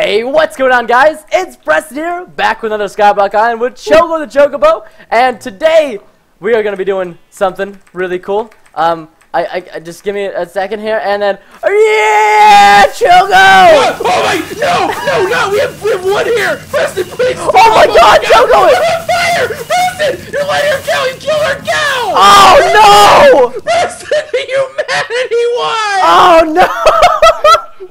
Hey, what's going on, guys? It's Preston here, back with another Skyblock Island with Choco the Chocobo, and today we are going to be doing something really cool. Um, I, I, I just give me a second here, and then yeah, Choco! Oh my! No! No! No! We have we have one here. Preston, please. Oh my God, Choco! We're on fire! Preston, you're letting her cow. You killed our cow. Oh no! Preston, humanity won. Oh no! you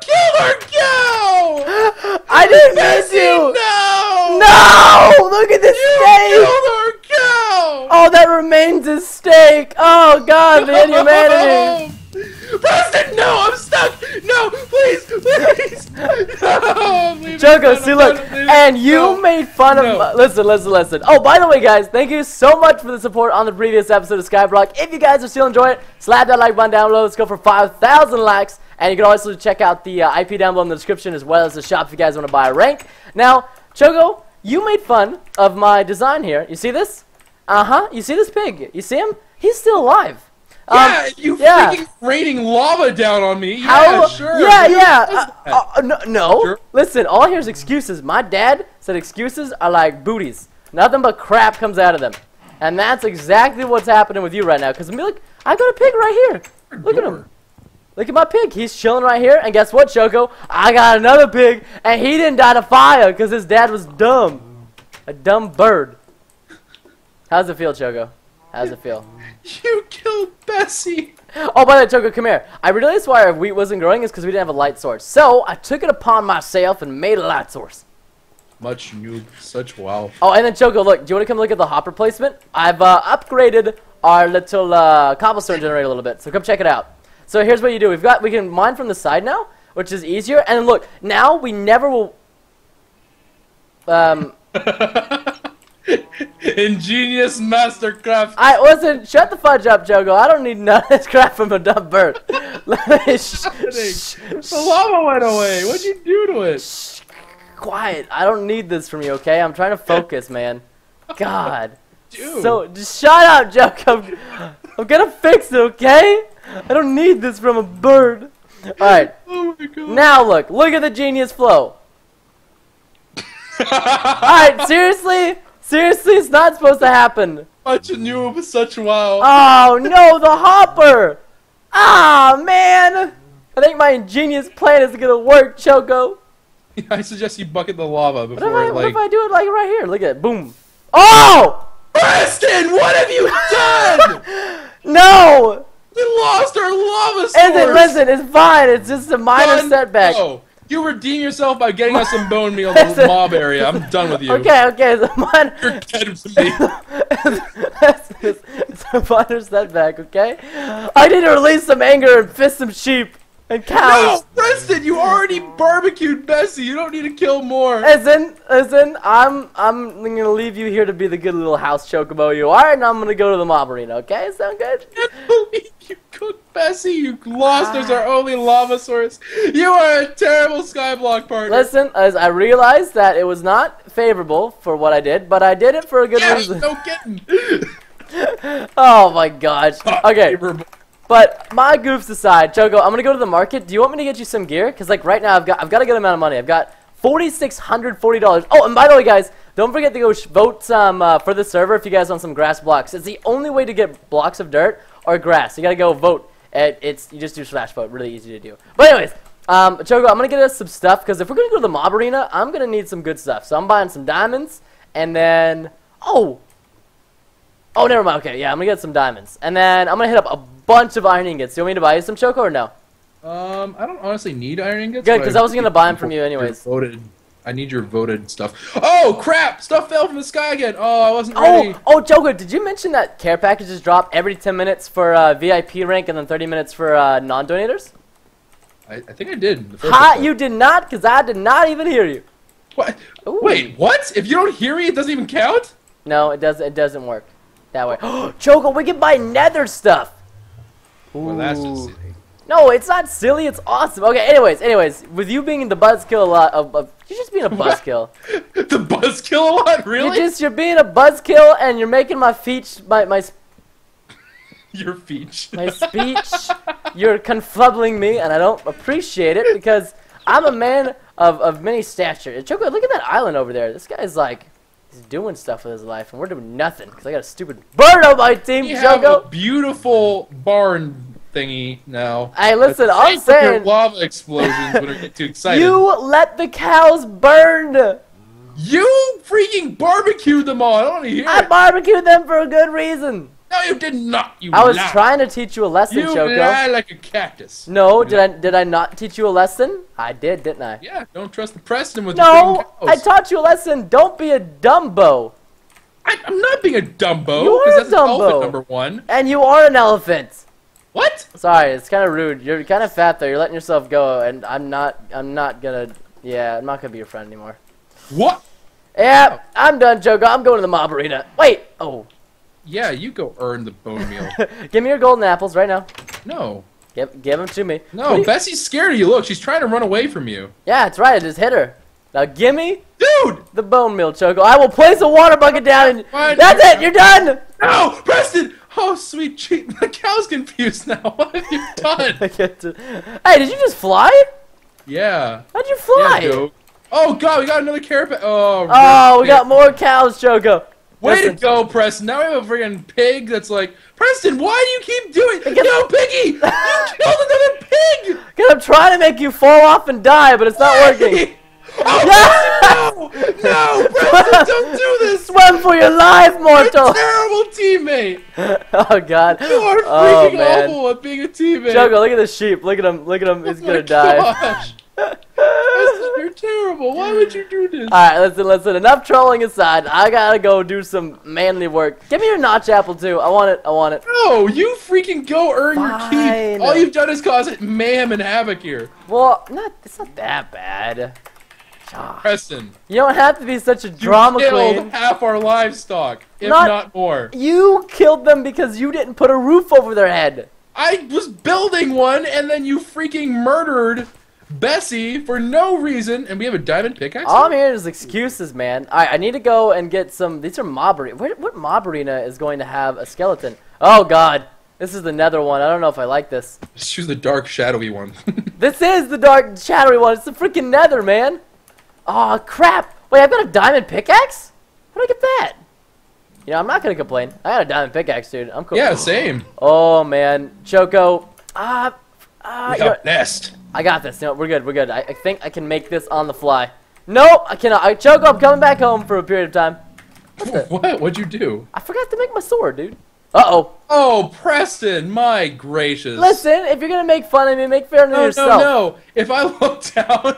killed our cow. I didn't mean Bessie, to. no! No! Look at this You steak! killed our cow. Oh, that remains a steak. Oh God, the inhumanity. Preston, no! I'm stuck. No, please, please. No, leave me Choco, alone. see, look, done. Leave me- and you No. made fun of. No. my- listen, listen, listen. Oh, by the way, guys, thank you so much for the support on the previous episode of Skyblock. If you guys are still enjoying it, slap that like button down below. Let's go for 5,000 likes. And you can also check out the uh, IP down below in the description as well as the shop if you guys want to buy a rank. Now, Choco, you made fun of my design here. You see this? Uh huh. You see this pig? You see him? He's still alive. Um, Yeah, you yeah. freaking raining lava down on me. How? Yeah, sure. Yeah, Who yeah. Uh, uh, no, no. Sure. Listen, all is excuses. My dad said excuses are like booties. Nothing but crap comes out of them. And that's exactly what's happening with you right now. Because, look, I got a pig right here. Look at him. Look at my pig. He's chilling right here. And guess what, Choco? I got another pig. And he didn't die to fire because his dad was dumb. A dumb bird. How's it feel, Choco? How's it feel? You killed Bessie. Oh, by the way, Choco, come here. I realized why our wheat wasn't growing is because we didn't have a light source. So, I took it upon myself and made a light source. Much noob, such wow. Oh, and then Choco, look, do you want to come look at the hopper placement? I've uh, upgraded our little uh, cobblestone generator a little bit, so come check it out. So here's what you do. We've got, we can mine from the side now, which is easier. And look, now we never will, um, Ingenious mastercraft. I wasn't, shut the fudge up, Choco. I don't need none of this crap from a dumb bird. Let me, shh, shh, The lava went away. What'd you do to it? Shh, quiet. I don't need this from you, okay? I'm trying to focus, man. God. Dude. So, just shut up, Joke. I'm, I'm gonna fix it, okay? I don't need this from a bird. Alright, oh my god. now look. Look at the genius flow. Alright, seriously? Seriously, it's not supposed to happen. Such a noob, such a wow. Oh, no, the hopper! Ah, man! I think my ingenious plan is gonna work, Choco. I suggest you bucket the lava What if, before I, it what if I do it like right here? Look at it. Boom. Oh! Preston, what have you done? No! we lost our lava source. Listen, listen, it's fine. It's just a minor setback. No. You redeem yourself by getting us some bone meal in the mob area. I'm done with you. Okay, okay, a minor. You're dead to me. it's a minor setback, okay? I need to release some anger and fist some sheep and No, cows. Preston, you already barbecued Bessie. You don't need to kill more. Listen, listen, I'm I'm gonna leave you here to be the good little house chocobo you are, and I'm gonna go to the mob arena, okay? Sound good? I can't believe you cooked Bessie. You lost as our only lava source. You are a terrible skyblock partner. Listen, as I realized that it was not favorable for what I did, but I did it for a good yeah, reason. no kidding. Oh my gosh. Okay. But my goofs aside, Choco, I'm gonna go to the market. Do you want me to get you some gear? Cause like right now I've got I've got a good amount of money. I've got forty six hundred forty dollars. Oh, and by the way, guys, don't forget to go vote some uh, for the server if you guys want some grass blocks. It's the only way to get blocks of dirt or grass. You gotta go vote. It, it's you just do slash vote. Really easy to do. But anyways. Um, Choco, I'm gonna get us some stuff because if we're gonna go to the mob arena, I'm gonna need some good stuff. So I'm buying some diamonds, and then oh, Oh, never mind. Okay, yeah, I'm gonna get some diamonds, and then I'm gonna hit up a bunch of iron ingots. Do you want me to buy you some choco or no? Um, I don't honestly need iron ingots. Good, because I was gonna buy them from you anyways. Voted. I need your voted stuff. Oh crap! Stuff fell from the sky again. Oh, I wasn't ready. Oh, oh, Choco, did you mention that care packages drop every 10 minutes for uh, VIP rank and then 30 minutes for uh, non-donators? I, I think I did. Ha! episode. You did not, cause I did not even hear you. What? Ooh. Wait, what? If you don't hear me, it doesn't even count. No, it doesn't. It doesn't work that way. Choco, we can buy Nether stuff. Well, that's just silly. No, it's not silly. It's awesome. Okay. Anyways, anyways, with you being the buzzkill a lot of, of you're just being a buzzkill. the buzzkill a lot, really? You're just you're being a buzzkill and you're making my feet my my Your feet. my speech. you're confuddling me, and I don't appreciate it because I'm a man of, of many stature. Choco, look at that island over there. This guy's like, he's doing stuff with his life, and we're doing nothing because I got a stupid bird on my team, We have a beautiful barn thingy now. Hey, listen, I'm Save for your saying lava explosions when I get too excited. you let the cows burn. You freaking barbecued them all. I don't want to hear I it. barbecued them for a good reason. No, you did not. You I was lie. trying to teach you a lesson, You Choco. lie like a cactus. No, did I did I not teach you a lesson? I did, didn't I? Yeah, don't trust the Preston with the No, I taught you a lesson. Don't be a Dumbo. I, I'm not being a Dumbo. You are a Dumbo. number one. And you are an elephant. What? Sorry, it's kind of rude. You're kind of fat though. You're letting yourself go, and I'm not. I'm not gonna. Yeah, I'm not gonna be your friend anymore. What? Yeah, I'm done, Choco. I'm going to the mob arena. Wait. Oh, Yeah, you go earn the bone meal. give me your golden apples right now. no. Give, give them to me. No, Bessie's scared of you. Look, she's trying to run away from you. Yeah, that's right. I just hit her. Now give me Dude! the bone meal, Choco. I will place a water bucket down, and Fine. that's it. You're done. No! Preston! Oh, sweet cheat. The cow's confused now. What have you done? To- Hey, did you just fly? yeah. How'd you fly? Yeah. Oh, God, we got another carrot. Oh, oh, we got more cows, Choco. Way to go, Preston. Now we have a freaking pig that's like, Preston, why do you keep doing Because- No, Piggy! You killed another pig! Cause I'm trying to make you fall off and die, but it's not working. Oh, no! No, Preston, don't do this! Swim for your life, mortal! You're a terrible teammate! oh God. You are oh freaking man. awful at being a teammate! Choco, look at the sheep. Look at him. Look at him. He's Oh gonna my die. Gosh. Preston, you're terrible. Why would you do this? All right, listen, listen. Enough trolling aside. I gotta go do some manly work. Give me your notch apple too. I want it. I want it. No, you freaking go earn your Fine. keep. All you've done is cause it mayhem and havoc here. Well, not. It's not that bad. Ah, Preston, You don't have to be such a you drama killed queen. half our livestock, if Not- not more. You killed them because you didn't put a roof over their head. I was building one, and then you freaking murdered Bessie for no reason, and we have a diamond pickaxe. All I'm hearing is excuses, man. Alright, I need to go and get some. These are mob arena. Where, what mob arena is going to have a skeleton? Oh god, this is the nether one. I don't know if I like this. Just choose the dark, shadowy one. This is the dark, shadowy one. It's the freaking nether, man. Oh crap! Wait, I've got a diamond pickaxe. How did I get that? You know, I'm not gonna complain. I got a diamond pickaxe, dude. I'm cool. yeah, same. Oh man, Choco. Ah, ah. We you got nest. I got this. No, we're good. We're good. I, I think I can make this on the fly. Nope, I cannot. I choke. I'm coming back home for a period of time. What? What'd you do? I forgot to make my sword, dude. Uh oh. Oh, Preston, my gracious. Listen, if you're gonna make fun of me, make fun of No, yourself. no, no. If I look down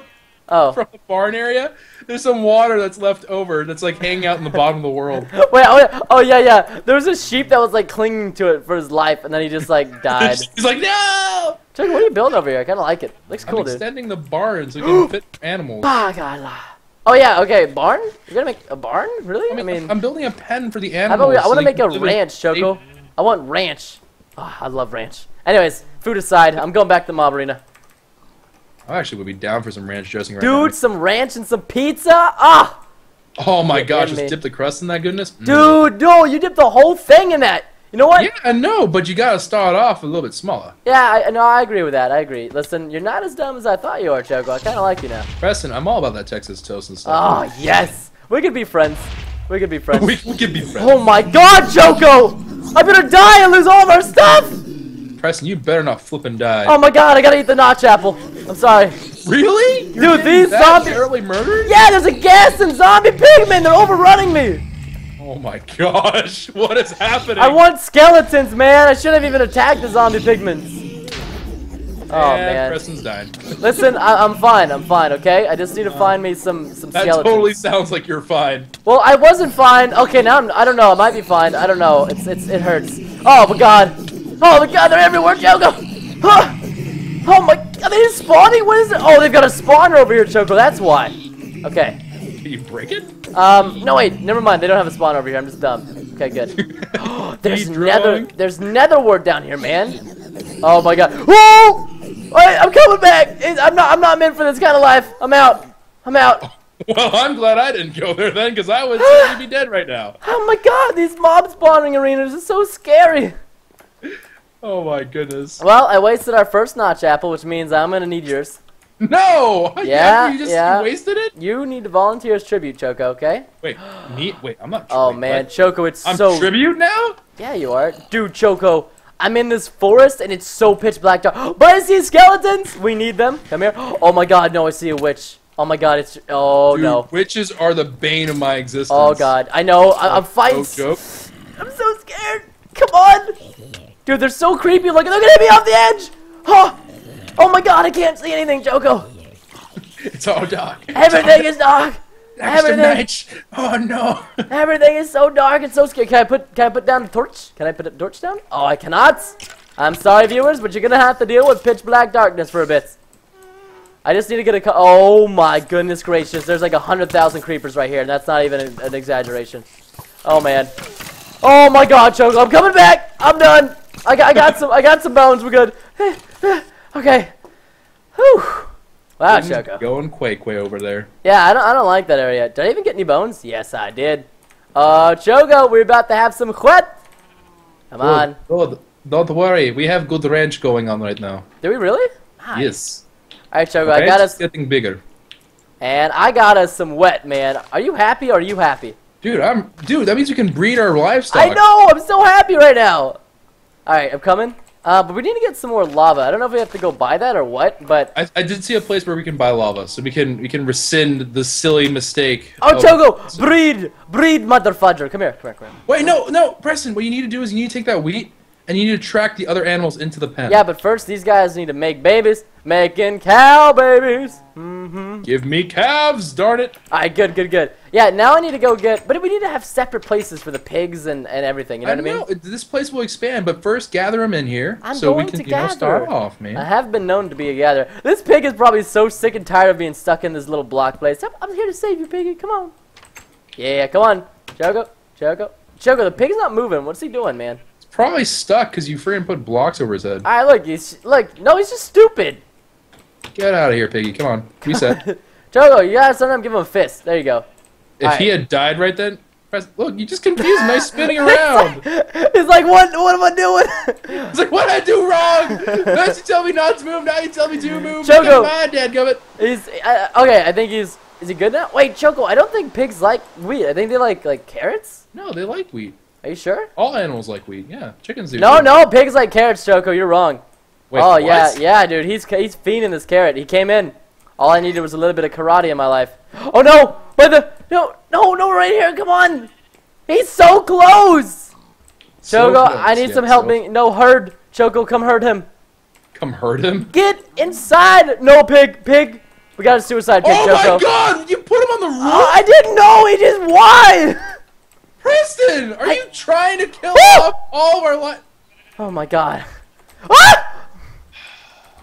Oh. from the barn area, there's some water that's left over that's like hanging out in the bottom of the world. Wait. Oh yeah. Oh yeah. Yeah. There was a sheep that was like clinging to it for his life, and then he just like died. He's like, no! Choco, what are you building over here? I kind of like it. Looks cool, I'm dude. extending the barn so we can fit animals. God. Oh yeah. Okay. Barn. You're gonna make a barn? Really? I mean, I'm building a pen for the animals. we, I so want to make a ranch, Choco. I want ranch. Oh, I love ranch. Anyways, food aside, I'm going back to the mob arena. I actually would be down for some ranch dressing right now. Dude, some ranch and some pizza? Ah! Oh my Get gosh, just dip the crust in that goodness. Mm. Dude, no, you dipped the whole thing in that. You know what? Yeah, I know, but you gotta start off a little bit smaller. Yeah, I, no, I agree with that. I agree. Listen, you're not as dumb as I thought you are, Choco. I kind of like you now. Preston, I'm all about that Texas toast and stuff. Oh, yes. We could be friends. We could be friends. we, we could be friends. oh my god, Choco! I'm gonna die and lose all of our stuff! Preston, you better not flip and die. Oh my god, I gotta eat the notch apple. I'm sorry. really? Dude, these zombies- terribly murdered? Yeah, there's a ghast and zombie pigmen. They're overrunning me. Oh my gosh, what is happening? I want skeletons, man. I shouldn't have even attacked the zombie pigmen. Oh and man. Preston's dying. Listen, I, I'm fine. I'm fine. Okay. I just need to uh, find me some some That skeletons. totally sounds like you're fine. Well, I wasn't fine. Okay, now I'm, I don't know. I might be fine. I don't know. It's it's it hurts. Oh my god. Oh my god, they're everywhere, Choco. Huh. Oh my. Are they just spawning? What is it? Oh, they've got a spawner over here, Choco. That's why. Okay. Can you break it? Um, no wait, never mind. They don't have a spawn over here. I'm just dumb. Okay, good. there's nether, There's nether netherward down here, man. Oh my god. Whoa! Wait, I'm coming back. I'm not, I'm not meant for this kind of life. I'm out. I'm out. Well, I'm glad I didn't go there then, because I would certainly be dead right now. Oh my god, these mob spawning arenas are so scary. Oh my goodness. Well, I wasted our first notch apple, which means I'm gonna need yours. No. Yeah, You just yeah. wasted it. You need to volunteer as tribute, Choco. Okay? Wait, me? Wait, I'm not. Oh man, what? Choco, it's I'm so. tribute now. yeah, you are, dude. Choco, I'm in this forest and it's so pitch black dark. But I see skeletons. We need them. Come here. Oh my God, no, I see a witch. Oh my God, it's. Oh Dude, no. Witches are the bane of my existence. Oh God, I know. I, I'm fighting. No joke. I'm so scared. Come on, dude. They're so creepy. Look, they're gonna hit me off the edge. Oh, oh my God, I can't see anything, Choco! Oh, it's all dark. Everything is dark. Everything. Oh no. Everything is so dark and so scary. Can I put can I put down the torch? Can I put a torch down? Oh, I cannot. I'm sorry, viewers, but you're gonna have to deal with pitch black darkness for a bit. I just need to get a. Oh my goodness gracious! There's like a hundred thousand creepers right here, and that's not even an, an exaggeration. Oh man. Oh my God, Choco! I'm coming back. I'm done. I got I got some I got some bones. We're good. okay. Whew. Wow, Things Choco. Going quake way over there. Yeah, I don't, I don't like that area. Did I even get any bones? Yes, I did. Uh, Choco, we're about to have some wet. Come on. Good. Good. Don't worry, we have good range going on right now. Do we really? Nice. Yes. All right, Choco, I got us, getting bigger. and I got us some wet, man. Are you happy or are you happy? Dude, I'm dude, that means we can breed our livestock. I know, I'm so happy right now. All right, I'm coming. Uh, but we need to get some more lava. I don't know if we have to go buy that or what, but I, I did see a place where we can buy lava, so we can we can rescind the silly mistake. oh, of- Choco, breed, breed, mother fudger. Come here, come here, come here. Wait, no, no, Preston. What you need to do is you need to take that wheat and you need to track the other animals into the pen. Yeah, but first these guys need to make babies, making cow babies. Mm-hmm. Give me calves, darn it. Alright, good, good, good. Yeah, now I need to go get, but we need to have separate places for the pigs and, and everything, you know I what I mean? know this place will expand, but first gather them in here I'm so we can to you know start off, man. I have been known to be a gatherer. This pig is probably so sick and tired of being stuck in this little block place. I'm, I'm here to save you, piggy, come on. Yeah, come on. Choco, Choco. Choco, the pig's not moving. What's he doing, man? It's probably stuck because you freaking put blocks over his head. Alright, look, he's, look, no, he's just stupid. Get out of here, piggy. Come on, reset. Choco, you gotta sometimes give him a fist. There you go. if he had died right then, press, look, you just confused. Nice spinning around. He's like, what, what am I doing? It's like, what did I do wrong? First you tell me not to move, now you tell me to move. Choco. On, dadgummit. He's uh, okay. I think he's. Is he good now? Wait, Choco. I don't think pigs like wheat. I think they like like carrots. No, they like wheat. Are you sure? All animals like wheat. Yeah, chickens do. No, too. no. Pigs like carrots, Choco. You're wrong. Wait, oh what? yeah, yeah, dude. He's he's fiending this carrot. He came in. All I needed was a little bit of karate in my life. Oh no! But the no, no, no, right here. Come on. He's so close. So Choco, close, I need yeah, some help. so- Being no herd. Choco, come hurt him. Come hurt him. Get inside. No pig, pig. We got a suicide pig, Oh Choco. my God! You put him on the uh, roof, Oh, I didn't know. He just won. Preston. Are I- you trying to kill off all of our life? Oh my god. Ah!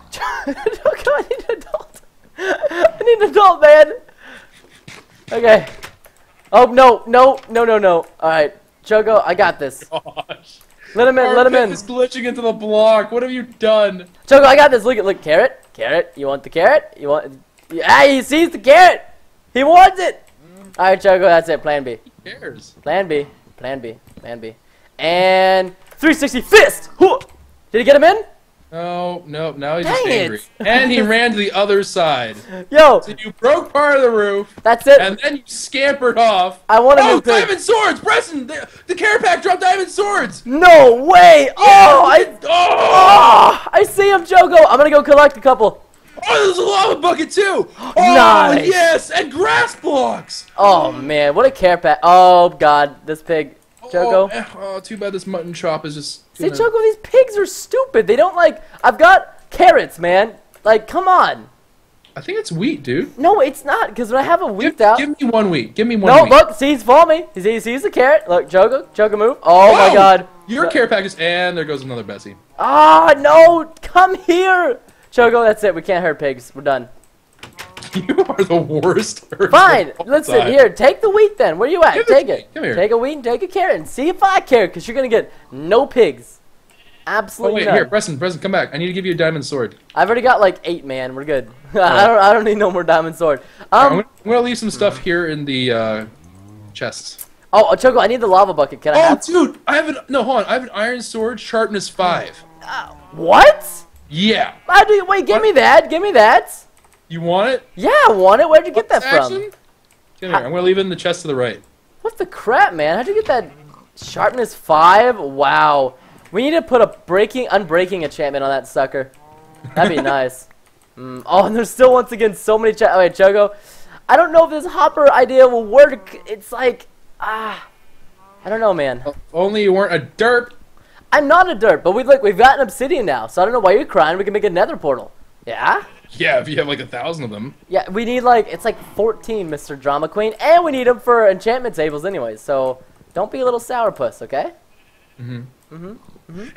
Choco, I need an adult. I need an adult, man. Okay. Oh, no, no, no, no, no. Alright. Choco, I got this. Gosh. Let him in, Our let him in. is glitching into the block. What have you done? Choco, I got this. Look at, look, carrot. Carrot. You want the carrot? You want, ah, he sees the carrot. He wants it. Alright, Choco, that's it. Plan B. Cares? Plan B. Plan B. Plan B. And 360 fist. Hoo! Did he get him in? No, no, now he's Dang just it. angry. And he ran to the other side. Yo, So you broke part of the roof, that's it. and then you scampered off. I want Oh, new pig. diamond swords! Preston! The, the care pack dropped diamond swords! No way! Oh, I, Oh! oh, I see him, Choco! I'm gonna go collect a couple. Oh, there's a lava bucket too! Oh, Nice. yes! And grass blocks! Oh man, what a care pack. Oh god, this pig. Choco. Oh, oh, too bad this mutton chop is just. See, Choco, these pigs are stupid. They don't like. I've got carrots, man. Like, come on. I think it's wheat, dude. No, it's not, because when I have a Give, wheat out. give me one wheat. Give me one No, wheat. look, see, he's for me. He sees, sees the carrot. Look, Choco, Choco, move. Oh my god. Your No. care pack is. And there goes another Bessie. Ah, no, come here. Choco, that's it. We can't hurt pigs. We're done. You are the worst. Fine. Listen, time. here, take the wheat then. Where are you at? Give take to it. Come here. Take a wheat and take a carrot and see if I care, because you're gonna get no pigs. Oh Absolutely wait, none. here, Preston, Preston, come back. I need to give you a diamond sword. I've already got like eight, man. We're good. I don't. I don't need no more diamond sword. I'm, Um. gonna, I'm gonna leave some stuff here in the uh, chests. Oh, Choco, I need the lava bucket. Can I Oh, have? dude, I have an no. Hold on, I have an iron sword, sharpness five. What? Yeah. How do you? Wait, give me that. Give me that. You want it? Yeah, I want it. Where'd you get that Action? from? Come here. I'm gonna leave it in the chest to the right. What the crap, man? How'd you get that sharpness five? Wow. We need to put a breaking, unbreaking enchantment on that sucker. That'd be nice. Mm. Oh, and there's still once again so many. Ch- oh, wait, Choco. I don't know if this hopper idea will work. It's like, ah, I don't know, man. Only you weren't a derp. I'm not a dirt, but we look, we've got an obsidian now, so I don't know why you're crying. We can make a nether portal. Yeah. Yeah, if you have like a thousand of them. Yeah, we need like it's like 14, Mr. Drama Queen, and we need them for enchantment tables anyways. So don't be a little sourpuss, okay? Mhm. Mhm.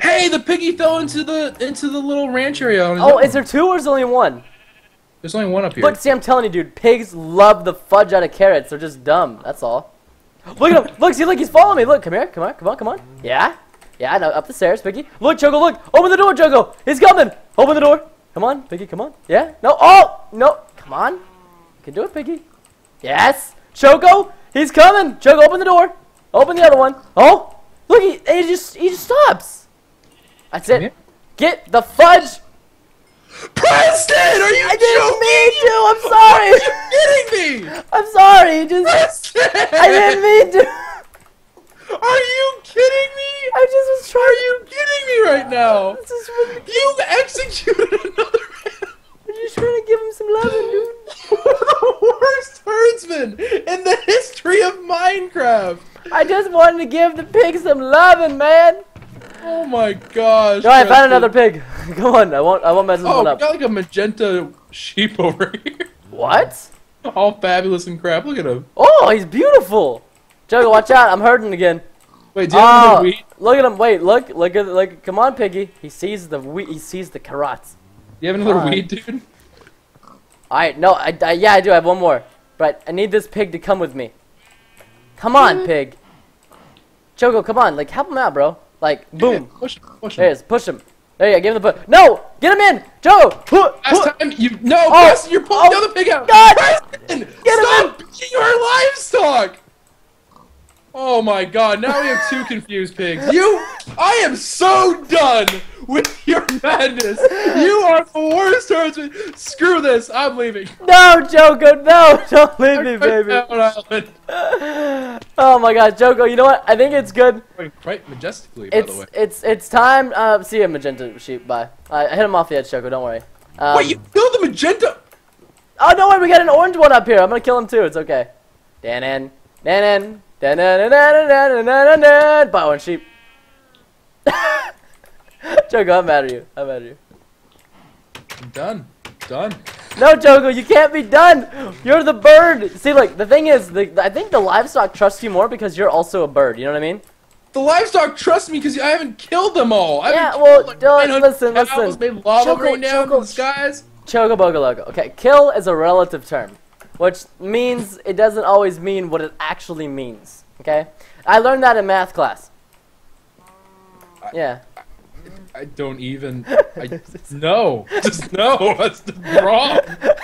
Hey, the piggy fell into the into the little ranch area. On Oh, is there two or is there only one? There's only one up here. But see, I'm telling you, dude, pigs love the fudge out of carrots. They're just dumb. That's all. Look at him. Look, see, look, he's following me. Look, come here, come on, come on, come on. Yeah, yeah, no, up the stairs, Piggy. Look, Choco, look. Open the door, Choco. He's coming. Open the door. Come on, Piggy, come on. Yeah, no, oh, no, come on. You can do it, Piggy. Yes, Choco, he's coming. Choco, open the door. Open the other one. Oh, look, he, he just, he just stops. That's Come here. it. Get the fudge. Preston, are you I didn't joking? mean to. I'm sorry. Are you kidding me? I'm sorry. Just Preston! I didn't mean to. Are you kidding me? I just was trying. Are you kidding me right now? Really, You executed another man. I'm just trying to give him some loving, dude. the worst herdsman in the history of Minecraft. I just wanted to give the pig some loving, man. Oh my gosh. No, I found another pig. Come on, I won't. I won't mess this Oh, one up. got like a magenta sheep over here. What? All fabulous and crap. Look at him. Oh, he's beautiful. Choco, watch out! I'm hurting again. Wait, do you have ah, Oh, another wheat? look at him! Wait, look, look at, look. Come on, piggy. He sees the wheat. He sees the carrots. Do you have another Fine. weed, dude? All right, no, I, I, yeah, I do. I have one more, but I need this pig to come with me. Come on, mm. pig. Choco, come on, like help him out, bro. Like, boom. Yeah, push, push There he him. is. Push him. There you go. Give him the push. No! Get him in! Joe! Hu- hu- Last time you no, Oh, Preston, you're pulling oh, the other pig out. God! Preston, Get him stop beating your livestock. Oh my God! Now we have two confused pigs. You, I am so done with your madness. You are the worst herdsman. Screw this. I'm leaving. No, Choco, no! Don't leave me, baby. Oh my god, Choco, you know what? I think it's good. Going Quite majestically, by the It's way. it's it's time. Uh, see you, magenta sheep. Bye. I hit him off the edge, Choco. Don't worry. Um, Wait, you killed the magenta. Oh, don't worry. We got an orange one up here. I'm gonna kill him too. It's okay. Danan. Dan Dan dan dan dan dan dan dan dan dan. Bye, orange sheep. Choco, I'm mad at you. I'm mad at you. I'm done. Done. No, Choco, you can't be done. You're the bird. See, like the thing is, the, I think the livestock trusts you more because you're also a bird. You know what I mean? The livestock trust me because I haven't killed them all. I Yeah, well, like, 900 listen, cows, listen. Made lava Choco- rain down Choco-. Chogo. Okay, kill is a relative term, which means it doesn't always mean what it actually means. Okay, I learned that in math class. Yeah. I don't even. I no, just no. That's wrong.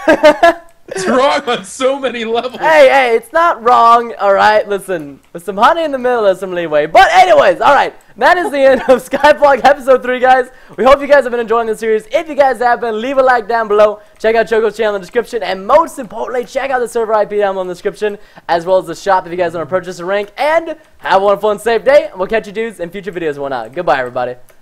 It's wrong on so many levels. Hey, hey, it's not wrong, alright? Listen, with some honey in the middle, there's some leeway. But, anyways, alright, that is the end of Skyblock episode 3, guys. We hope you guys have been enjoying this series. If you guys have been, leave a like down below. Check out Choco's channel in the description. And most importantly, check out the server IP down below in the description, as well as the shop if you guys want to purchase a rank. And have a wonderful and safe day. And we'll catch you dudes in future videos and whatnot. Goodbye, everybody.